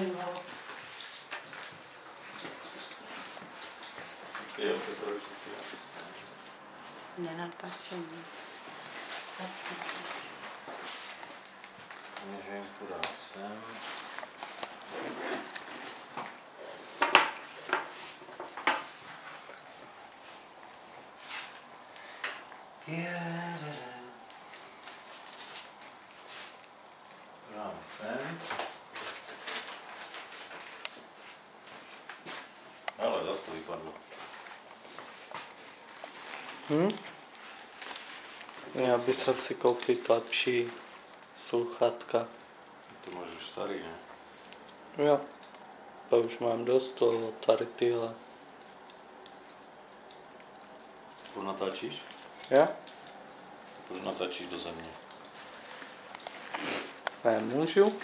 nezajímalo. Jo, to trošku Nenatáčení. Takže jim to dám sem. To dám sem. Zase to vypadlo. Hm? Já bych si koupit lepší sluchátka. To máš už starý, ne? Jo. To už mám dost toho tady tyhle. Furt natáčíš? Jo? Furt natáčíš do země. Ne, můžu?